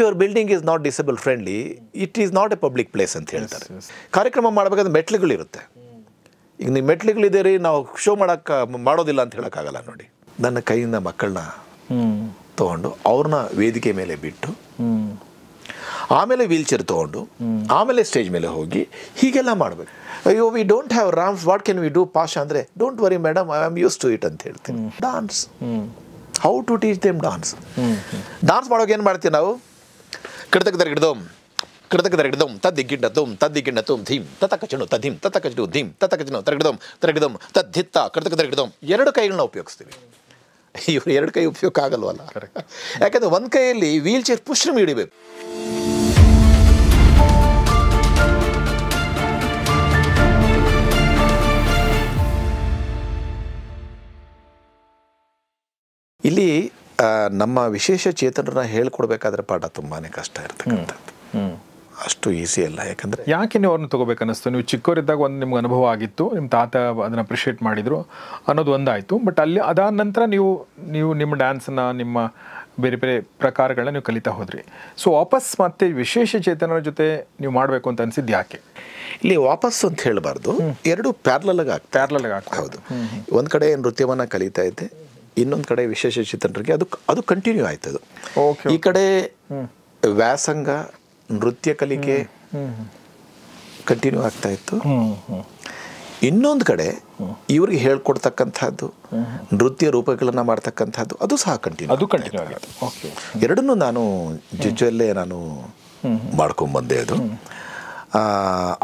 Your building is not disable friendly it is not a public place ಅಂತ ಹೇಳ್ತಾರೆ. ಕಾರ್ಯಕ್ರಮ ಮಾಡಬೇಕಾದ್ರೆ ಮೆಟ್ಲುಗಳಿರುತ್ತೆ ಈಗ ನೀವು ಮೆಟ್ಲುಗಳಿದೆ ರೀ ನಾವು ಶೋ ಮಾಡೋಕ್ಕೆ ಮಾಡೋದಿಲ್ಲ ಅಂತ ಹೇಳೋಕ್ಕಾಗಲ್ಲ ನೋಡಿ. ನನ್ನ ಕೈಯಿಂದ ಮಕ್ಕಳನ್ನ ತಗೊಂಡು ತೊಗೊಂಡು ಅವ್ರನ್ನ ವೇದಿಕೆ ಮೇಲೆ ಬಿಟ್ಟು ಆಮೇಲೆ ವೀಲ್ ಚೇರ್ ತೊಗೊಂಡು ಆಮೇಲೆ ಸ್ಟೇಜ್ ಮೇಲೆ ಹೋಗಿ ಹೀಗೆಲ್ಲ ಮಾಡಬೇಕು. ಅಯ್ಯೋ we don't have ramps what can we do ಪಾಶ ಅಂದರೆ don't worry madam I am use to it ಅಂತ ಹೇಳ್ತೀನಿ. Dance how to teach them dance dance ಮಾಡೋಕೆ ಏನು ಮಾಡ್ತೀವಿ ನಾವು? ಕಿಡ್ತಕ್ಕೆ ಕೃತಕ ಕಿಡ್ತಕ್ಕೆ ದರ್ಗಿಡ್ದೋಮ್ ಧೀಂ ತುಮ್ ತಧಿಂ ತುಮ್ ಧೀಮ್ ತತ ಚಣು ತಧೀಮ್ ತತ ಚಣು ಧೀಮ್ ತತ ಚಣು ತರಗಿಡೋಮ್ ತರಗಿಡೋಮ್ ತದ್ದಿತ್ತ ಕಿಡ್ತಕ್ಕೆ ದರ್ಗಿಡ್ದೋಮ್ ಎರಡು ಕೈಗಳನ್ನ ಉಪಯೋಗಿಸ್ತೀವಿ. ಇವರು ಎರಡು ಕೈ ಉಪಯೋಗ ಆಗಲ್ವಲ್ಲ? ಯಾಕಂದ್ರೆ ಒಂದು ಕೈಯಲ್ಲಿ ವೀಲ್ ಚೇರ್ ಪುಷ್ರಮ್ ಹಿಡಿಬೇಕು ನಮ್ಮ ವಿಶೇಷ ಚೇತನರನ್ನ ಹೇಳ್ಕೊಡ್ಬೇಕಾದ್ರೆ ಪಾಠ ತುಂಬಾ ಕಷ್ಟ ಇರ್ತಕ್ಕಂಥದ್ದು. ಅಷ್ಟು ಈಸಿ ಅಲ್ಲ ಯಾಕಂದ್ರೆ ಯಾಕೆ ನೀವು ಅವ್ರನ್ನ ತಗೋಬೇಕನ್ನಿಸ್ತು? ನೀವು ಚಿಕ್ಕವರಿದ್ದಾಗ ಒಂದು ನಿಮ್ಗೆ ಅನುಭವ ಆಗಿತ್ತು ನಿಮ್ಮ ತಾತ ಅದನ್ನು ಅಪ್ರಿಷಿಯೇಟ್ ಮಾಡಿದ್ರು ಅನ್ನೋದು ಒಂದಾಯ್ತು ಬಟ್ ಅಲ್ಲಿ ಅದಾದ ನಂತರ ನೀವು ನೀವು ನಿಮ್ಮ ಡ್ಯಾನ್ಸನ್ನ ನಿಮ್ಮ ಬೇರೆ ಬೇರೆ ಪ್ರಕಾರಗಳನ್ನ ನೀವು ಕಲಿತಾ ಹೋದ್ರಿ. ಸೊ ವಾಪಸ್ ಮತ್ತೆ ವಿಶೇಷ ಚೇತನರ ಜೊತೆ ನೀವು ಮಾಡಬೇಕು ಅಂತ ಅನಿಸಿದ್ದು ಯಾಕೆ? ಇಲ್ಲಿ ವಾಪಸ್ ಅಂತ ಹೇಳಬಾರ್ದು. ಎರಡು ಪ್ಯಾರ್ಲಲ್ಗೆ ಆಗ್ತದೆ ಪ್ಯಾರ್ಲಲ್ ಆಗ್ತಾ ಹೌದು. ಒಂದು ಕಡೆ ನೃತ್ಯವನ್ನು ಕಲಿತಾ ಇದ್ದೆ ಇನ್ನೊಂದು ಕಡೆ ವಿಶೇಷ ಚಿತ್ರರಿಗೆ ಅದು ಅದು ಕಂಟಿನ್ಯೂ ಆಯ್ತು ಅದು. ಈ ಕಡೆ ವ್ಯಾಸಂಗ ನೃತ್ಯ ಕಲಿಕೆ ಕಂಟಿನ್ಯೂ ಆಗ್ತಾ ಇತ್ತು. ಇನ್ನೊಂದು ಕಡೆ ಇವ್ರಿಗೆ ಹೇಳ್ಕೊಡ್ತಕ್ಕಂಥದ್ದು ನೃತ್ಯ ರೂಪಗಳನ್ನು ಮಾಡ್ತಕ್ಕಂಥದ್ದು ಅದು ಸಹ ಕಂಟಿನ್ಯೂ ಅದು ಕಂಟಿನ್ಯೂ ಓಕೆ ಎರಡನ್ನೂ ನಾನು ಜುಜ್ಜಲ್ಲೇ ನಾನು ಮಾಡ್ಕೊಂಬಂದೆ ಅದು.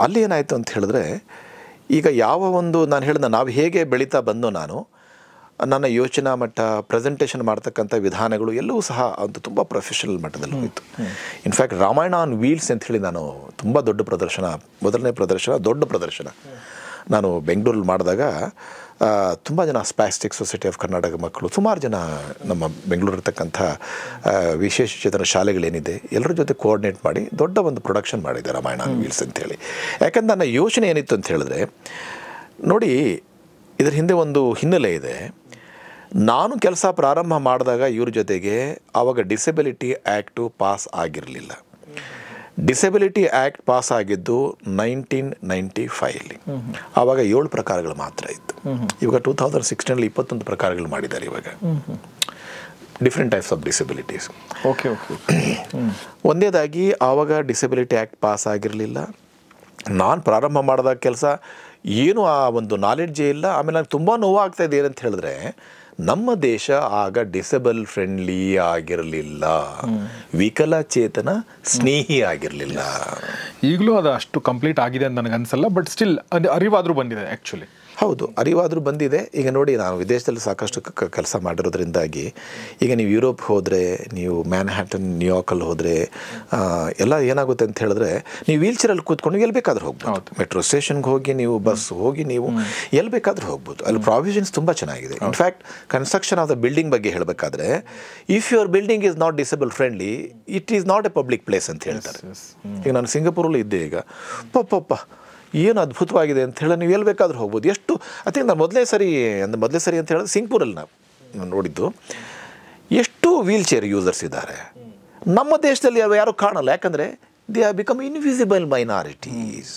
ಅಲ್ಲಿ ಏನಾಯಿತು ಅಂತ ಹೇಳಿದ್ರೆ ಈಗ ಯಾವ ಒಂದು ನಾನು ಹೇಳಿದ ನಾವು ಹೇಗೆ ಬೆಳೀತಾ ಬಂದೋ ನಾನು ನನ್ನ ಯೋಚನಾ ಮಟ್ಟ ಪ್ರೆಸೆಂಟೇಷನ್ ಮಾಡ್ತಕ್ಕಂಥ ವಿಧಾನಗಳು ಎಲ್ಲವೂ ಸಹ ಅದು ತುಂಬ ಪ್ರೊಫೆಷನಲ್ ಮಟ್ಟದಲ್ಲಿ ಹೋಯಿತು. ಇನ್ಫ್ಯಾಕ್ಟ್ ರಾಮಾಯಣ ಆನ್ ವೀಲ್ಸ್ ಅಂತ ಹೇಳಿ ನಾನು ತುಂಬ ದೊಡ್ಡ ಪ್ರದರ್ಶನ ಮೊದಲನೇ ಪ್ರದರ್ಶನ ದೊಡ್ಡ ಪ್ರದರ್ಶನ ನಾನು ಬೆಂಗಳೂರಲ್ಲಿ ಮಾಡಿದಾಗ ತುಂಬ ಜನ ಸ್ಪ್ಯಾಸ್ಟಿಕ್ ಸೊಸೈಟಿ ಆಫ್ ಕರ್ನಾಟಕ ಮಕ್ಕಳು ಸುಮಾರು ಜನ ನಮ್ಮ ಬೆಂಗಳೂರು ಇರ್ತಕ್ಕಂಥ ವಿಶೇಷ ಚೇತನ ಶಾಲೆಗಳೇನಿದೆ ಎಲ್ಲರ ಜೊತೆ ಕೋಆರ್ಡಿನೇಟ್ ಮಾಡಿ ದೊಡ್ಡ ಒಂದು ಪ್ರೊಡಕ್ಷನ್ ಮಾಡಿದೆ ರಾಮಾಯಣ ವೀಲ್ಸ್ ಅಂತೇಳಿ ಯಾಕಂದ್ರೆ ನನ್ನ ಯೋಚನೆ ಏನಿತ್ತು ಅಂತ ಹೇಳಿದ್ರೆ ನೋಡಿ ಇದರ ಹಿಂದೆ ಒಂದು ಹಿನ್ನೆಲೆ ಇದೆ. ನಾನು ಕೆಲಸ ಪ್ರಾರಂಭ ಮಾಡಿದಾಗ ಇವ್ರ ಜೊತೆಗೆ ಆವಾಗ ಡಿಸೆಬಿಲಿಟಿ ಆ್ಯಕ್ಟು ಪಾಸ್ ಆಗಿರಲಿಲ್ಲ. ಡಿಸೆಬಿಲಿಟಿ ಆ್ಯಕ್ಟ್ ಪಾಸ್ ಆಗಿದ್ದು ನೈನ್ಟೀನ್ ನೈಂಟಿ ಫೈವಲ್ಲಿ ಆವಾಗ ಏಳು ಪ್ರಕಾರಗಳು ಮಾತ್ರ ಇತ್ತು. ಇವಾಗ ಟೂ ತೌಸಂಡ್ ಸಿಕ್ಸ್ಟೀನಲ್ಲಿ ಇಪ್ಪತ್ತೊಂದು ಪ್ರಕಾರಗಳು ಮಾಡಿದ್ದಾರೆ ಇವಾಗ. Different types of disabilities okay okay ಒಂದೇದಾಗಿ ಆವಾಗ ಡಿಸೆಬಿಲಿಟಿ ಆ್ಯಕ್ಟ್ ಪಾಸ್ ಆಗಿರಲಿಲ್ಲ. ನಾನು ಪ್ರಾರಂಭ ಮಾಡಿದಾಗ ಕೆಲಸ ಏನು ಆ ಒಂದು ನಾಲೆಡ್ಜೇ ಇಲ್ಲ. ಆಮೇಲೆ ನನಗೆ ತುಂಬ ನೋವಾಗ್ತಾ ಇದೆ ಏನಂತ ಹೇಳಿದ್ರೆ ನಮ್ಮ ದೇಶ ಆಗ ಡಿಸೆಬಲ್ ಫ್ರೆಂಡ್ಲಿ ಆಗಿರಲಿಲ್ಲ. ವಿಕಲಚೇತನ ಸ್ನೇಹಿ ಆಗಿರಲಿಲ್ಲ. ಈಗಲೂ ಅದು ಅಷ್ಟು ಕಂಪ್ಲೀಟ್ ಆಗಿದೆ ಅಂತ ನನಗೆ ಅನ್ಸಲ್ಲ ಬಟ್ ಸ್ಟಿಲ್ ಅದು ಅರಿವಾದರೂ ಬಂದಿದೆ ಆ್ಯಕ್ಚುಲಿ ಹೌದು ಅರಿವಾದರೂ ಬಂದಿದೆ. ಈಗ ನೋಡಿ ನಾನು ವಿದೇಶದಲ್ಲಿ ಸಾಕಷ್ಟು ಕೆಲಸ ಮಾಡಿರೋದ್ರಿಂದಾಗಿ ಈಗ ನೀವು ಯುರೋಪ್ ಹೋದರೆ ನೀವು ಮ್ಯಾನ್ಹ್ಯಾಟನ್ ನ್ಯೂಯಾರ್ಕಲ್ಲಿ ಹೋದರೆ ಎಲ್ಲ ಏನಾಗುತ್ತೆ ಅಂತ ಹೇಳಿದ್ರೆ ನೀವು ವೀಲ್ ಚೇರಲ್ಲಿ ಕೂತ್ಕೊಂಡು ಎಲ್ಲಿ ಬೇಕಾದ್ರೂ ಹೋಗ್ಬೋದು. ಮೆಟ್ರೋ ಸ್ಟೇಷನ್ಗೆ ಹೋಗಿ ನೀವು ಬಸ್ ಹೋಗಿ ನೀವು ಎಲ್ಲಿ ಬೇಕಾದರೂ ಹೋಗ್ಬೋದು. ಅಲ್ಲಿ ಪ್ರಾವಿಷನ್ಸ್ ತುಂಬ ಚೆನ್ನಾಗಿದೆ. In fact construction of the building ಬಗ್ಗೆ ಹೇಳಬೇಕಾದ್ರೆ if your building is not disable friendly it is not a public place ಅಂತ ಹೇಳ್ತಾರೆ. ಈಗ ನಾನು ಸಿಂಗಪುರಲ್ಲಿ ಇದ್ದೆ ಈಗ. ಪಪ್ಪ ಏನು ಅದ್ಭುತವಾಗಿದೆ ಅಂತ ಹೇಳಿ ನೀವು ಎಲ್ಲಿ ಬೇಕಾದರೂ ಹೋಗ್ಬೋದು. ಎಷ್ಟು ಐ ನಾನು ಮೊದಲೇ ಸರಿ ಅಂದರೆ ಮೊದಲೇ ಸರಿ ಅಂತ ಹೇಳಿದ್ರೆ ಸಿಂಗ್ಪುರಲ್ಲಿ ನಾವು ನೋಡಿದ್ದು. ಎಷ್ಟು ವೀಲ್ ಚೇರ್ ಯೂಸರ್ಸ್ ಇದ್ದಾರೆ. ನಮ್ಮ ದೇಶದಲ್ಲಿ ಅವು ಯಾರು ಕಾಣಲ್ಲ. ಯಾಕಂದರೆ they are become invisible minorities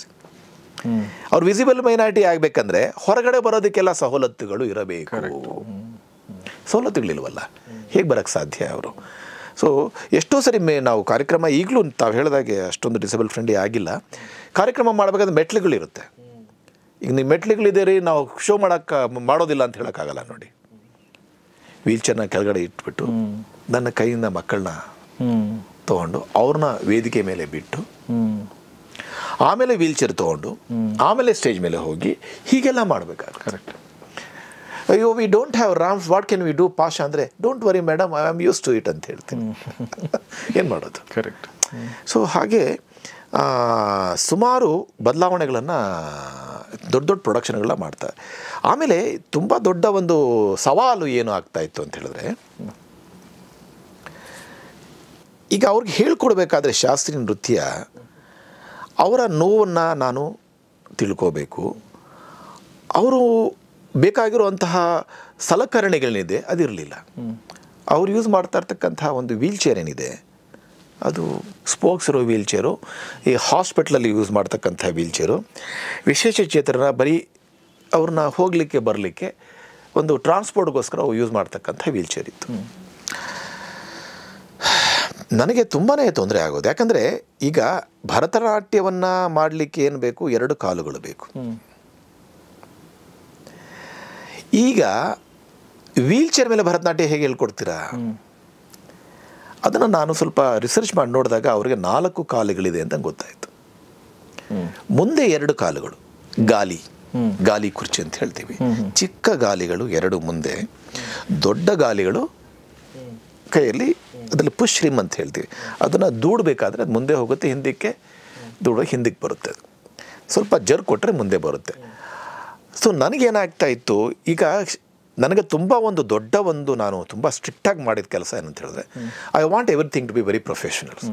ಅವ್ರು ವಿಸಿಬಲ್ ಮೈನಾರಿಟಿ ಆಗಬೇಕಂದ್ರೆ ಹೊರಗಡೆ ಬರೋದಕ್ಕೆಲ್ಲ ಸವಲತ್ತುಗಳು ಇರಬೇಕು. ಸವಲತ್ತುಗಳಿಲ್ವಲ್ಲ? ಹೇಗೆ ಬರೋಕ್ಕೆ ಸಾಧ್ಯ ಅವರು? ಸೊ ಎಷ್ಟೋ ಸರಿ ಮೇ ನಾವು ಕಾರ್ಯಕ್ರಮ ಈಗಲೂ ತಾವು ಹೇಳಿದಾಗೆ ಅಷ್ಟೊಂದು ಡಿಸೇಬಲ್ ಫ್ರೆಂಡ್ಲಿ ಆಗಿಲ್ಲ. ಕಾರ್ಯಕ್ರಮ ಮಾಡಬೇಕಾದ್ರೆ ಮೆಟ್ಲುಗಳಿರುತ್ತೆ. ಈಗ ನೀವು ಮೆಟ್ಲುಗಳಿದೆ ರೀ ನಾವು ಶೋ ಮಾಡೋಕ್ಕೆ ಮಾಡೋದಿಲ್ಲ ಅಂತ ಹೇಳೋಕ್ಕಾಗಲ್ಲ ನೋಡಿ. ವೀಲ್ ಚೇರ್ನ ಕೆಳಗಡೆ ಇಟ್ಬಿಟ್ಟು ನನ್ನ ಕೈಯಿಂದ ಮಕ್ಕಳನ್ನ ತಗೊಂಡು ಅವ್ರನ್ನ ವೇದಿಕೆ ಮೇಲೆ ಬಿಟ್ಟು ಆಮೇಲೆ ವೀಲ್ ಚೇರ್ ತೊಗೊಂಡು ಆಮೇಲೆ ಸ್ಟೇಜ್ ಮೇಲೆ ಹೋಗಿ ಹೀಗೆಲ್ಲ ಮಾಡಬೇಕಾಗುತ್ತೆ. ಕರೆಕ್ಟ್ ಅಯ್ಯೋ we don't have ramps what can we do ಪಾಶ ಅಂದರೆ don't worry madam I am use to it ಅಂತ ಹೇಳ್ತೀನಿ. ಏನು ಮಾಡೋದು? ಕರೆಕ್ಟ್ ಸೊ ಹಾಗೆ ಸುಮಾರು ಬದಲಾವಣೆಗಳನ್ನು ದೊಡ್ಡ ದೊಡ್ಡ ಪ್ರೊಡಕ್ಷನ್ಗಳನ್ನ ಮಾಡ್ತಾರೆ ಆಮೇಲೆ ತುಂಬ ದೊಡ್ಡ ಒಂದು ಸವಾಲು ಏನು ಆಗ್ತಾ ಇತ್ತು ಅಂತ ಹೇಳಿದ್ರೆ, ಈಗ ಅವ್ರಿಗೆ ಹೇಳ್ಕೊಡ್ಬೇಕಾದ್ರೆ ಶಾಸ್ತ್ರೀಯ ನೃತ್ಯ, ಅವರ ನೋವನ್ನು ನಾನು ತಿಳ್ಕೋಬೇಕು. ಅವರು ಬೇಕಾಗಿರುವಂತಹ ಸಲಕರಣೆಗಳೇನಿದೆ ಅದಿರಲಿಲ್ಲ. ಅವ್ರು ಯೂಸ್ ಮಾಡ್ತಾ ಇರ್ತಕ್ಕಂತಹ ಒಂದು ವೀಲ್ ಚೇರ್ ಏನಿದೆ ಅದು ಸ್ಪೋಕ್ಸ್ ಇರೋ ವೀಲ್ ಚೇರು ಈ ಹಾಸ್ಪಿಟ್ಲಲ್ಲಿ ಯೂಸ್ ಮಾಡ್ತಕ್ಕಂಥ ವೀಲ್ ಚೇರು ವಿಶೇಷ ಚೇತನರ ಬರೀ ಅವ್ರನ್ನ ಹೋಗಲಿಕ್ಕೆ ಬರಲಿಕ್ಕೆ ಒಂದು ಟ್ರಾನ್ಸ್ಪೋರ್ಟ್ಗೋಸ್ಕರ ಅವು ಯೂಸ್ ಮಾಡ್ತಕ್ಕಂಥ ವೀಲ್ ಚೇರ್ ಇತ್ತು. ನನಗೆ ತುಂಬಾ ತೊಂದರೆ ಆಗೋದು. ಯಾಕಂದರೆ ಈಗ ಭರತನಾಟ್ಯವನ್ನು ಮಾಡಲಿಕ್ಕೆ ಏನು ಬೇಕು? ಎರಡು ಕಾಲುಗಳು ಬೇಕು. ಈಗ ವೀಲ್ ಚೇರ್ ಮೇಲೆ ಭರತನಾಟ್ಯ ಹೇಗೆ ಹೇಳ್ಕೊಡ್ತೀರಾ? ಅದನ್ನು ನಾನು ಸ್ವಲ್ಪ ರಿಸರ್ಚ್ ಮಾಡಿ ನೋಡಿದಾಗ ಅವರಿಗೆ ನಾಲ್ಕು ಕಾಲುಗಳಿದೆ ಅಂತ ಗೊತ್ತಾಯಿತು. ಮುಂದೆ ಎರಡು ಕಾಲುಗಳು, ಗಾಲಿ ಗಾಲಿ ಕುರ್ಚಿ ಅಂತ ಹೇಳ್ತೀವಿ. ಚಿಕ್ಕ ಗಾಲಿಗಳು ಎರಡು ಮುಂದೆ, ದೊಡ್ಡ ಗಾಲಿಗಳು ಕೈಯಲ್ಲಿ ಅದರಲ್ಲಿ ಪುಷ್ ರಿಮ್ ಅಂತ ಹೇಳ್ತೀವಿ. ಅದನ್ನು ದೂಡಬೇಕಾದ್ರೆ ಅದು ಮುಂದೆ ಹೋಗುತ್ತೆ, ಹಿಂದಕ್ಕೆ ದೂಡ ಹಿಂದಕ್ಕೆ ಬರುತ್ತೆ ಸ್ವಲ್ಪ ಜರ್ ಕೊಟ್ಟರೆ ಮುಂದೆ ಬರುತ್ತೆ. ಸೊ ನನಗೇನಾಗ್ತಾ ಇತ್ತು, ಈಗ ನನಗೆ ತುಂಬ ಒಂದು ದೊಡ್ಡ ಒಂದು ನಾನು ತುಂಬ ಸ್ಟ್ರಿಕ್ಟಾಗಿ ಮಾಡಿದ ಕೆಲಸ ಏನಂತ ಹೇಳಿದ್ರೆ I want everything to be very professional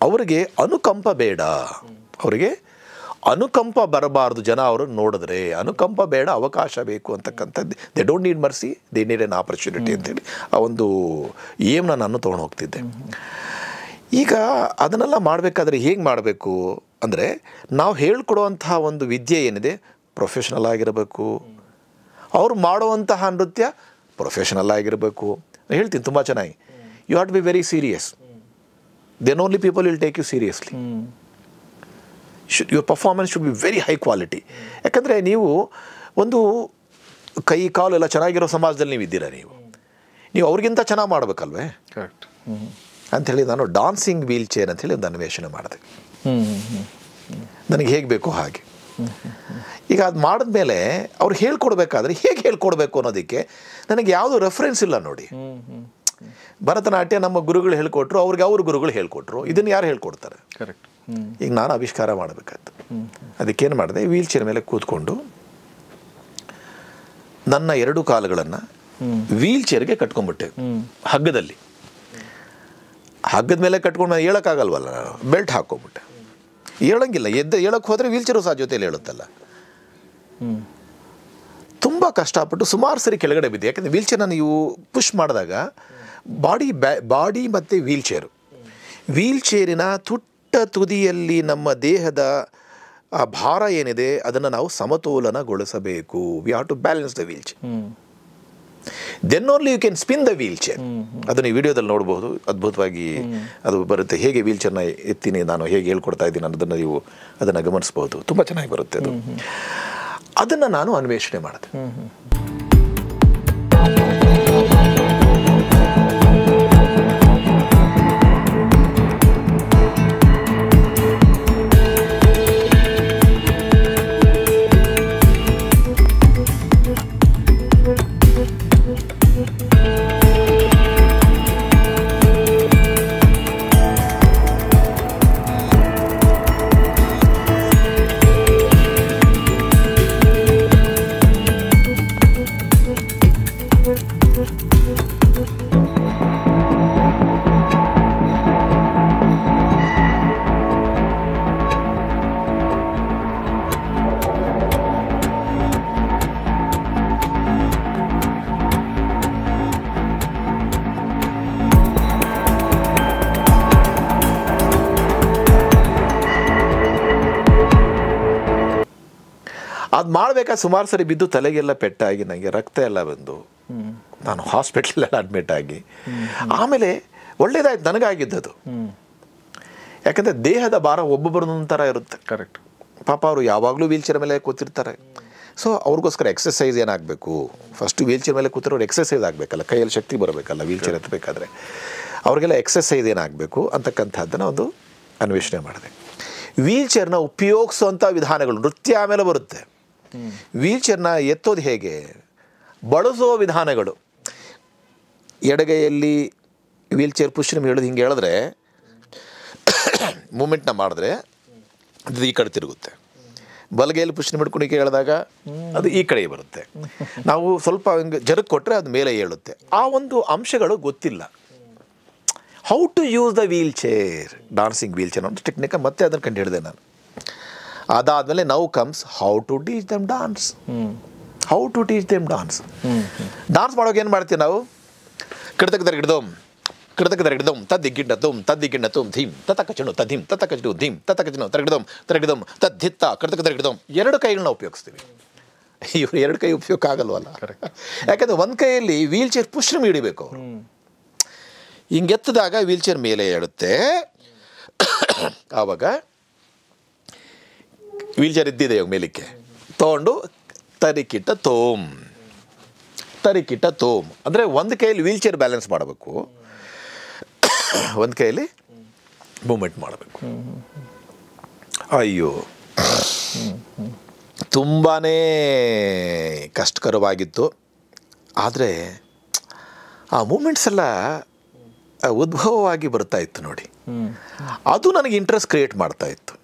ಅವರಿಗೆ ಅನುಕಂಪ ಬೇಡ. ಅವರಿಗೆ ಅನುಕಂಪ ಬರಬಾರ್ದು. ಜನ ಅವರು ನೋಡಿದ್ರೆ ಅನುಕಂಪ ಬೇಡ ಅವಕಾಶ ಬೇಕು ಅಂತಕ್ಕಂಥದ್ದು. They don't need mercy they need an opportunity ಅಂತೇಳಿ ಆ ಒಂದು ಏಮ್ನ ನಾನು ತೊಗೊಂಡು ಹೋಗ್ತಿದ್ದೆ. ಈಗ ಅದನ್ನೆಲ್ಲ ಮಾಡಬೇಕಾದ್ರೆ ಹೇಗೆ ಮಾಡಬೇಕು? ಅಂದರೆ ನಾವು ಹೇಳ್ಕೊಡುವಂತಹ ಒಂದು ವಿದ್ಯೆ ಏನಿದೆ? ಪ್ರೊಫೆಷನಲ್ ಆಗಿರಬೇಕು. ಅವ್ರು ಮಾಡುವಂತಹ ನೃತ್ಯ ಪ್ರೊಫೆಷನಲ್ ಆಗಿರಬೇಕು. ಹೇಳ್ತೀನಿ ತುಂಬ ಚೆನ್ನಾಗಿ. You have be very serious then only people will take you seriously should your performance should be very high quality ಯಾಕಂದರೆ ನೀವು ಒಂದು ಕೈ ಕಾಲು ಎಲ್ಲ ಚೆನ್ನಾಗಿರೋ ಸಮಾಜದಲ್ಲಿ ನೀವು ಇದ್ದೀರಾ ನೀವು? ನೀವು ಅವ್ರಿಗಿಂತ ಚೆನ್ನಾಗಿ ಮಾಡಬೇಕಲ್ವೇ? ಕರೆಕ್ಟ್ ಅಂಥೇಳಿ ನಾನು ಡಾನ್ಸಿಂಗ್ ವೀಲ್ ಚೇರ್ ಅಂಥೇಳಿ ಒಂದು ಅನ್ವೇಷಣೆ ಮಾಡಿದೆ. ನನಗೆ ಹೇಗೆ ಬೇಕೋ ಹಾಗೆ. ಈಗ ಅದು ಮಾಡಿದ್ಮೇಲೆ ಅವ್ರು ಹೇಳ್ಕೊಡ್ಬೇಕಾದ್ರೆ ಹೇಗೆ ಹೇಳ್ಕೊಡ್ಬೇಕು ಅನ್ನೋದಕ್ಕೆ ನನಗೆ ಯಾವುದೂ ರೆಫರೆನ್ಸ್ ಇಲ್ಲ ನೋಡಿ. ಭರತನಾಟ್ಯ ನಮ್ಮ ಗುರುಗಳು ಹೇಳ್ಕೊಟ್ರು ಅವ್ರಿಗೆ ಅವ್ರ ಗುರುಗಳು ಹೇಳ್ಕೊಟ್ರು. ಇದನ್ನು ಯಾರು ಹೇಳ್ಕೊಡ್ತಾರೆ? ಕರೆಕ್ಟ್ ಈಗ ನಾನು ಆವಿಷ್ಕಾರ ಮಾಡಬೇಕಾಯ್ತು. ಅದಕ್ಕೇನು ಮಾಡಿದೆ? ವೀಲ್ ಚೇರ್ ಮೇಲೆ ಕೂತ್ಕೊಂಡು ನನ್ನ ಎರಡು ಕಾಲುಗಳನ್ನು ವೀಲ್ ಚೇರ್ಗೆ ಕಟ್ಕೊಂಡ್ಬಿಟ್ಟೆ. ಹಗ್ಗದಲ್ಲಿ. ಹಗ್ಗದ ಮೇಲೆ ಕಟ್ಕೊಂಡು ನಾನು ಹೇಳೋಕ್ಕಾಗಲ್ವಲ್ಲ ಬೆಲ್ಟ್ ಹಾಕ್ಕೊಂಬಿಟ್ಟೆ ಹೇಳೋಂಗಿಲ್ಲ. ಎದ್ದು ಹೇಳೋಕ್ಕೆ ಹೋದರೆ ವೀಲ್ ಚೇರು ಸಹ ಜೊತೆಯಲ್ಲಿ ಹೇಳುತ್ತಲ್ಲ. ತುಂಬ ಕಷ್ಟಪಟ್ಟು ಸುಮಾರು ಸರಿ ಕೆಳಗಡೆ ಬಿದ್ದೆ. ಯಾಕಂದರೆ ವೀಲ್ಚೇರ್ನ ನೀವು ಪುಷ್ ಮಾಡಿದಾಗ ಬಾಡಿ ಬ್ಯಾ ಬಾಡಿ ಮತ್ತು ವೀಲ್ಚೇರು. ವೀಲ್ಚೇರಿನ ವೀಲ್ ಚೇರಿನ ತುಟ್ಟ ತುದಿಯಲ್ಲಿ ನಮ್ಮ ದೇಹದ ಆ ಭಾರ ಏನಿದೆ ಅದನ್ನು ನಾವು ಸಮತೋಲನಗೊಳಿಸಬೇಕು. We have to balance the wheel chair then only you can spin the wheel chair ಅದನ್ನು ಈ ವಿಡಿಯೋದಲ್ಲಿ ನೋಡಬಹುದು ಅದ್ಭುತವಾಗಿ ಅದು ಬರುತ್ತೆ. ಹೇಗೆ ವೀಲ್ ಚೇರ್ನ ಎತ್ತೀನಿ ನಾನು ಹೇಗೆ ಹೇಳ್ಕೊಡ್ತಾ ಇದ್ದೀನಿ ಅನ್ನೋದನ್ನು ನೀವು ಅದನ್ನು ಗಮನಿಸ್ಬೋದು. ತುಂಬ ಚೆನ್ನಾಗಿ ಬರುತ್ತೆ ಅದು. ಅದನ್ನು ನಾನು ಅನ್ವೇಷಣೆ ಮಾಡಿದೆ. ಅದು ಮಾಡಬೇಕಾದ್ರೆ ಸುಮಾರು ಸರಿ ಬಿದ್ದು ತಲೆಗೆಲ್ಲ ಪೆಟ್ಟಾಗಿ ನನಗೆ ರಕ್ತ ಎಲ್ಲ ಬಂದು ನಾನು ಹಾಸ್ಪಿಟ್ಲಲ್ಲಿ ಅಡ್ಮಿಟ್ ಆಗಿ. ಆಮೇಲೆ ಒಳ್ಳೇದಾಯ್ತು ನನಗಾಗಿದ್ದದು. ಯಾಕಂದರೆ ದೇಹದ ಭಾರ ಒಬ್ಬೊಬ್ಬರದೊಂದು ಥರ ಇರುತ್ತೆ. ಕರೆಕ್ಟ್ ಪಾಪ ಅವರು ಯಾವಾಗಲೂ ವೀಲ್ಚೇರ್ ಮೇಲೆ ಕೂತಿರ್ತಾರೆ. ಸೊ ಅವ್ರಿಗೋಸ್ಕರ ಎಕ್ಸಸೈಸ್ ಏನಾಗಬೇಕು? ಫಸ್ಟು ವೀಲ್ಚೇರ್ ಮೇಲೆ ಕೂತಿರೋರು ಎಕ್ಸಸೈಸ್ ಆಗಬೇಕಲ್ಲ ಕೈಯಲ್ಲಿ ಶಕ್ತಿ ಬರಬೇಕಲ್ಲ ವೀಲ್ಚೇರ್ ಎತ್ತಬೇಕಾದ್ರೆ ಅವ್ರಿಗೆಲ್ಲ ಎಕ್ಸಸೈಸ್ ಏನಾಗಬೇಕು ಅಂತಕ್ಕಂಥದ್ದನ್ನು ಒಂದು ಅನ್ವೇಷಣೆ ಮಾಡಿದೆ. ವೀಲ್ಚೇರ್ನ ಉಪಯೋಗಿಸುವಂಥ ವಿಧಾನಗಳು ನೃತ್ಯ ಆಮೇಲೆ ಬರುತ್ತೆ. ವೀಲ್ ಚೇರ್ನ ಎತ್ತೋದು ಹೇಗೆ? ಬಳಸುವ ವಿಧಾನಗಳು. ಎಡಗೈಯಲ್ಲಿ ವೀಲ್ಚೇರ್ ಚೇರ್ ಪುಷ್ ಹೇಳೋದು ಹಿಂಗೆ ಹೇಳಿದ್ರೆ ಮೂಮೆಂಟ್ನ ಮಾಡಿದ್ರೆ ಅದು ಈ ಕಡೆ ತಿರುಗುತ್ತೆ. ಬಲಗೈಯಲ್ಲಿ ಪುಷ್ಟಿ ಹಿಡ್ಕೊಂಡು ಹೇಳಿದಾಗ ಅದು ಈ ಕಡೆ ಬರುತ್ತೆ. ನಾವು ಸ್ವಲ್ಪ ಹಿಂಗೆ ಜರಕ್ ಕೊಟ್ಟರೆ ಅದು ಮೇಲೆ ಏಳುತ್ತೆ. ಆ ಒಂದು ಅಂಶಗಳು ಗೊತ್ತಿಲ್ಲ. How to use the wheel chair dancing wheel chair ಅಂತ ಟೆಕ್ನಿಕ ಮತ್ತೆ ಅದನ್ನು ಕಂಡು ಹಿಡಿದೆ ನಾನು. ಅದಾದಮೇಲೆ now comes how to teach them dance how to teach them dance dance ಮಾಡೋಕೆ ಏನು ಮಾಡ್ತೀವಿ ನಾವು? ಕಿಡ್ತಕ್ಕದಾರ ಹಿಡ್ದೋಮ್. ಕೃತಕ ತರಗಿಡದಂ ತದ್ದಿಗ್ಗಿಂಡತುಂ ತದ್ದಿಗ್ಗಿಂಡತುಂ ಧೀಮ್. ತತಕಚಣು ತದ್ಧಿಂ ತತಕಚಣು ಧೀಂ ತತಕಚಣು ತರಗಿಡದಂ ತರಗಿಡದಂ ತದ್ಧಿತ್ತ ಕೃತಕ ಹಿಡ್ದೋಮ್. ಎರಡು ಕೈಗಳನ್ನ ಉಪಯೋಗಿಸ್ತೀವಿ. ಇವರು ಎರಡು ಕೈ ಉಪಯೋಗ ಆಗಲ್ವಲ್ಲ? ಯಾಕಂದ್ರೆ ಒಂದು ಕೈಯಲ್ಲಿ ವೀಲ್ ಚೇರ್ ಪುಷ್ಣ ಹಿಡಿಬೇಕು. ಅವರು ಹಿಂಗೆತ್ತದಾಗ ವೀಲ್ ಚೇರ್ ಮೇಲೆ ಏಳುತ್ತೆ ಆವಾಗ ವೀಲ್ ಚೇರ್ ಇದ್ದಿದೆ ಇವಾಗ ಮೇಲಕ್ಕೆ. ತೊಗೊಂಡು ತರಿಕಿಟ್ಟ ತೋಮ್. ತರಿಕಿಟ್ಟ ತೋಮ್. ಅಂದರೆ ಒಂದು ಕೈಯಲ್ಲಿ ವೀಲ್ ಚೇರ್ ಬ್ಯಾಲೆನ್ಸ್ ಮಾಡಬೇಕು. ಒಂದು ಕೈಯಲ್ಲಿ ಮೂಮೆಂಟ್ ಮಾಡಬೇಕು. ಅಯ್ಯೋ. ತುಂಬಾ ಕಷ್ಟಕರವಾಗಿತ್ತು. ಆದರೆ ಆ ಮೂಮೆಂಟ್ಸ್ ಎಲ್ಲ ಉದ್ಭವವಾಗಿ ಬರ್ತಾ ಇತ್ತು ನೋಡಿ. ಅದು ನನಗೆ ಇಂಟ್ರೆಸ್ಟ್ ಕ್ರಿಯೇಟ್ ಮಾಡ್ತಾ ಇತ್ತು.